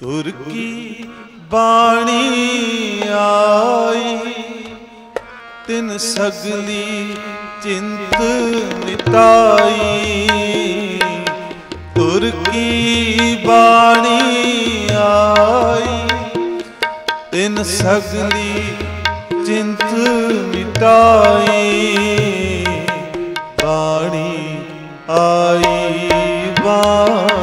ਤੁਰ ਕੀ ਬਾਣੀ ਆਈ। ਤਿਨ ਸਗਲੀ ਚਿੰਤ ਮਿਟਾਈ ਤੁਰ ਕੀ ਬਾਣੀ ਆਈ। ਤਿਨ ਸਗਲੀ ਚਿੰਤ ਮਿਟਾਈ ਬਾਣੀ ਆਈ, ਬਾਣੀ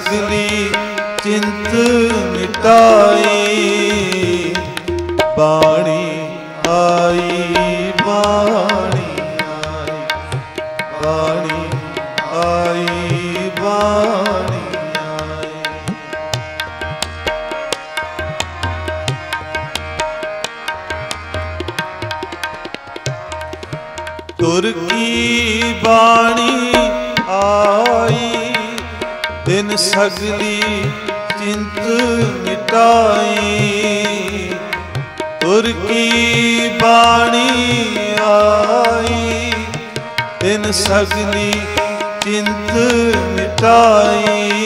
ਤਿਨ ਚਿੰਤ ਮਿਟਾਈ ਮਿਟਾਈ ਤੁਰ ਕੀ ਬਾਣੀ ਆਈ? ਦਿਨ ਸਗਲੀ ਚਿੰਤ ਮਿਟਾਈ।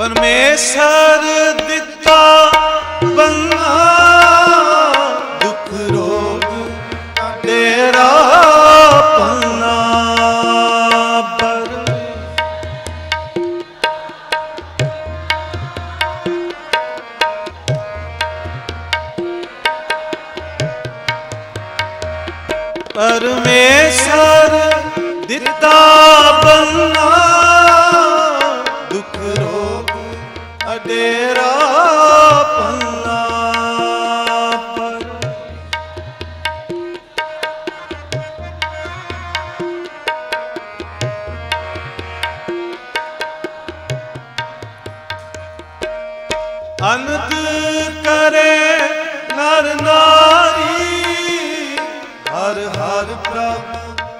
ਪਰਮੇਸ਼ਰ ਦਿੱਤਾ ਬੰਨਾ ਦੁੱਖ ਰੋਗ ਤੇਰਾ ਪੰਨਾ ਪਰ ਪਰਮੇਸ਼ਰ ਦਿੱਤਾ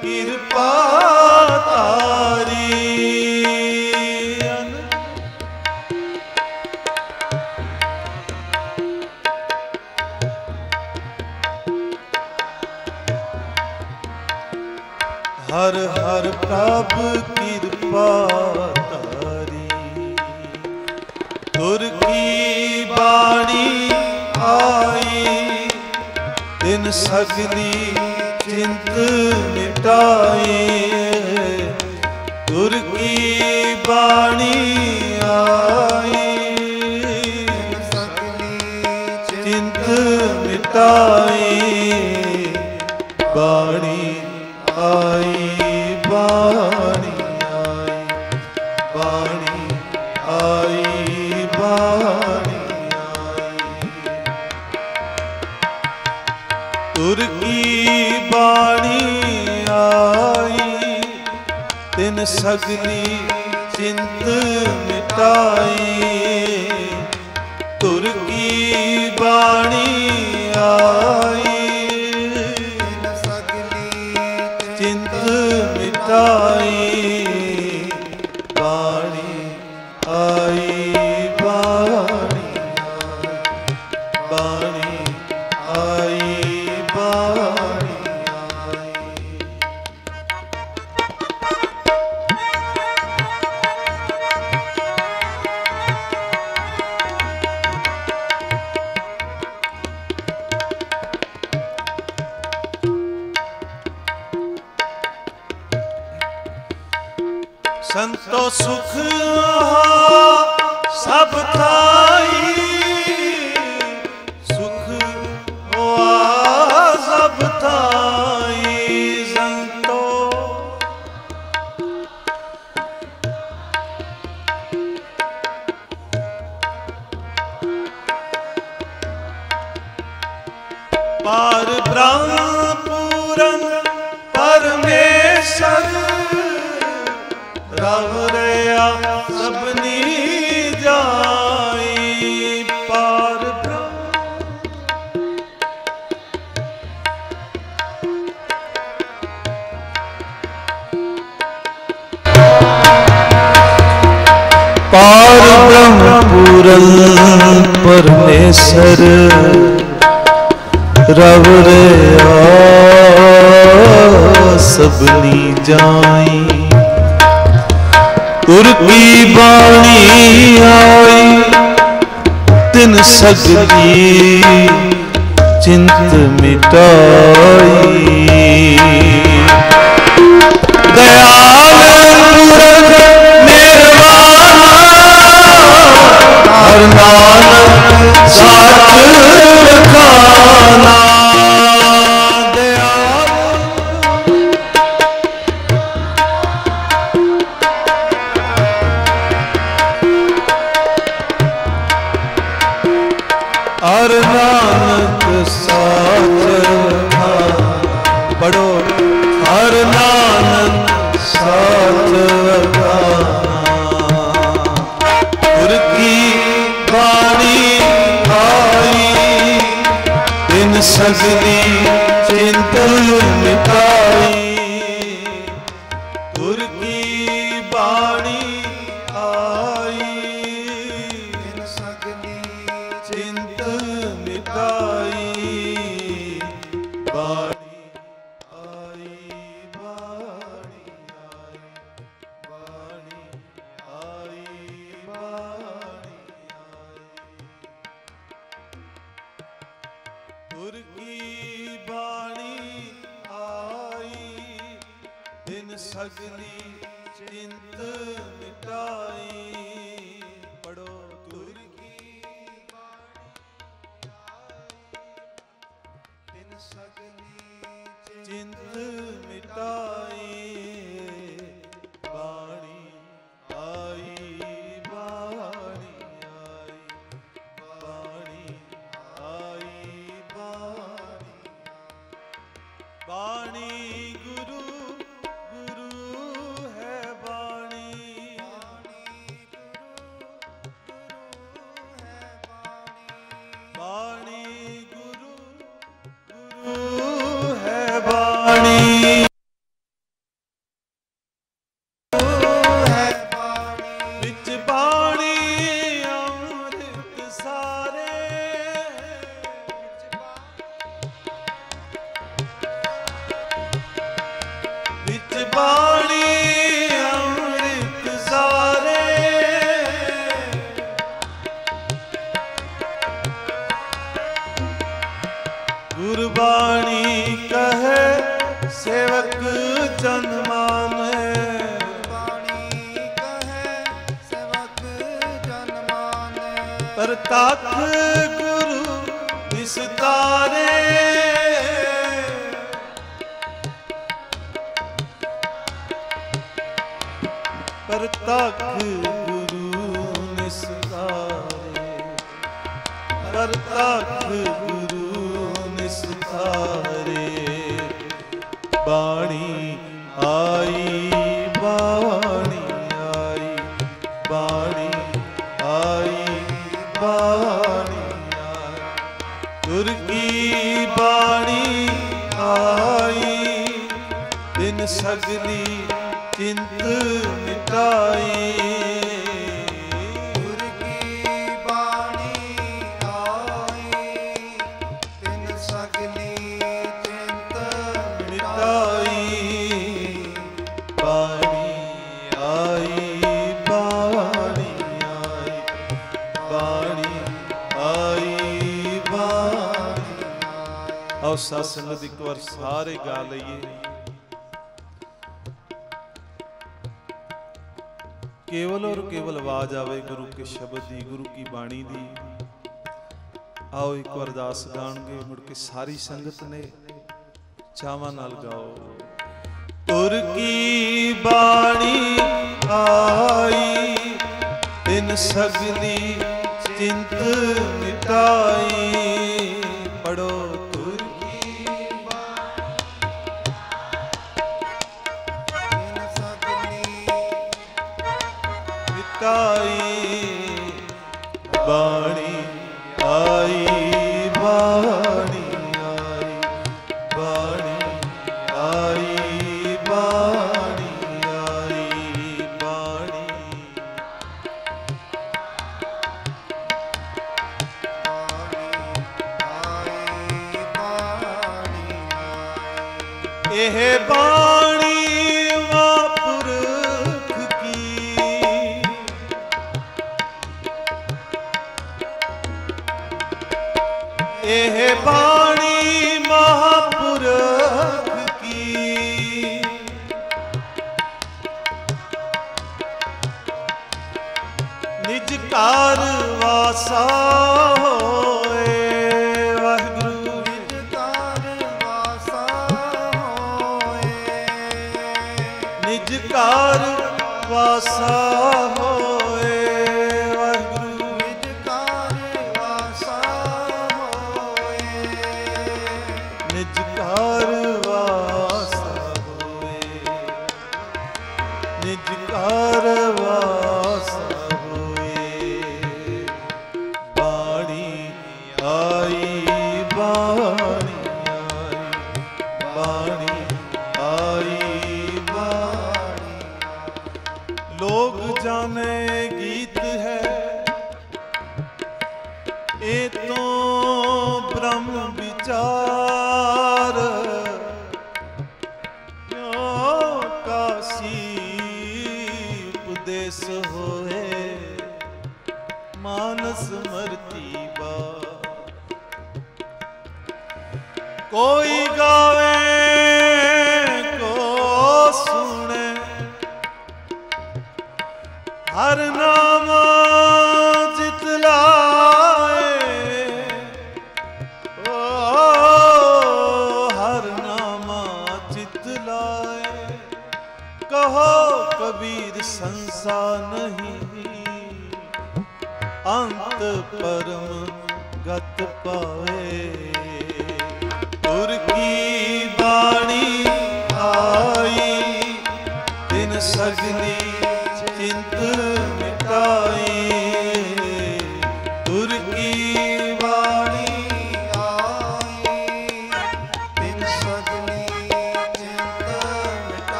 ਕਿਰਪਾ ਤਾਰੀ। ਹਰ ਹਰ ਪ੍ਰਭ ਕਿਰਪਾ ਤਾਰੀ। ਤੁਰ ਕੀ ਬਾਣੀ ਆਈ ਤਿਨ ਸਗਲੀ ਚਿੰਤ ਮਿਟਾਈ ਤੁਰ ਕੀ ਬਾਣੀ ਸਗਲੀ ਚਿੰਤ ਮਿਟਾਈ। ਪੂਰਨ ਪਰਮੇਸ਼ਰ। ਰਵ ਰਿਆ ਸਭਨੀ ਜਾਈ। ਤੁਰ ਕੀ ਬਾਣੀ ਆਈ, ਤਿਨ ਸਗਲੀ ਚਿੰਤ ਮਿਟਾਈ। ਦਇਆਲ ਨਾਨਕ ਸਾਚ ਰਖਾਨਾ। ਤਿਨ ਸਗਲੀ ਚਿੰਤ ਮਿਟਾਈ। ਗੁਰਬਾਣੀ ਕਹੇ ਸੇਵਕ ਜਨ ਮਾਨੈ ਬਾਣੀ ਕਹੈ ਸੇਵਕ ਜਨ ਮਾਨੈ ਪ੍ਰਤੱਖ ਗੁਰੂ ਵਿਸਤਾਰੇ। ਪ੍ਰਤੱਖ ਗੁਰੂ ਨਿਸਤਾਰੇ। ਪ੍ਰਤੱਖ ਗੁਰੂ ਨਿਸਤਾਰੇ ਬਾਣੀ ਆਈ ਬਾਣੀ ਆਈ ਬਾਣੀ ਆਈ ਬਾਣੀ ਆਈ। ਗੁਰ ਕੀ ਬਾਣੀ ਆਈ ਦਿਨ ਸਗਲੀ ਆਓ ਸੰਗਤ ਇੱਕ ਵਾਰ ਸਾਰੇ ਗਾ ਲਈਏ। ਕੇਵਲ ਔਰ ਕੇਵਲ ਆਵਾਜ਼ ਆਵੇ ਗੁਰੂ ਕੇ ਸ਼ਬਦ ਦੀ, ਗੁਰੂ ਕੀ ਬਾਣੀ ਦੀ। ਆਓ ਇੱਕ ਵਾਰ ਅਰਦਾਸ ਗਾਣਗੇ, ਮੁੜ ਕੇ ਸਾਰੀ ਸੰਗਤ ਨੇ ਚਾਵਾਂ ਨਾਲ ਗਾਓ। ਤੁਰ ਕੀ ਬਾਣੀ ਆਈ, ਤਿਨ ਸਗਲੀ ਚਿੰਤ ਮਿਟਾਈ। ਆਈ ਇਹ ਬਾਣੀ ਮਹਾਪੁਰ ਕੀ? ਵਾਸਾ ਤੇ ਬ੍ਰਹਮ ਵਿਚਾਰ ਕਿਉ ਕਾਸੀ ਉਪਦੇਸ ਹੋਏ ਮਾਨਸ ਮਰਤੀ ਬਾ। ਕੋਈ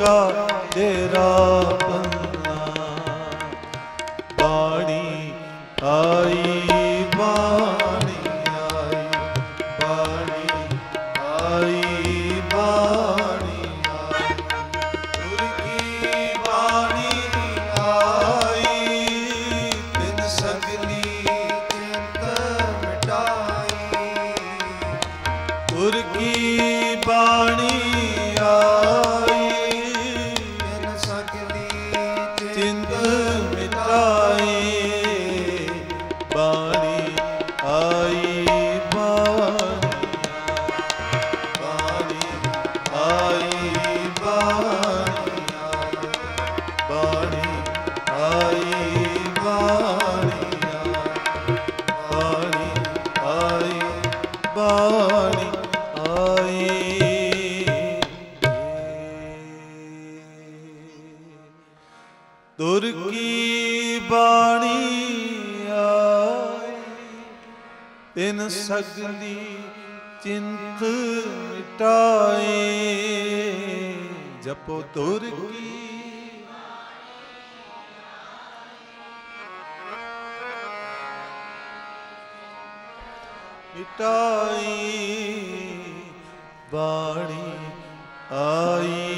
ਕਾ ਡੇਰਾ ਬੰਨਾ ਬਾਣੀ ਆਈ ਬਾਣੀ ਆਈ ਬਾਣੀ ਆਈ ਬਾਣੀ ਆਈ। ਗੁਰ ਬਾਣੀ ਆਈ, ਬਿਨ ਸਗਲੀ ਚਿੰਤ ਬਾਣੀ ਸਗਲੀ ਚਿੰਤ ਮਿਟਾਏ ਜਪੋ ਤੁਰ ਕੀ ਮਿਟਾਈ ਬਾਣੀ ਆਈ।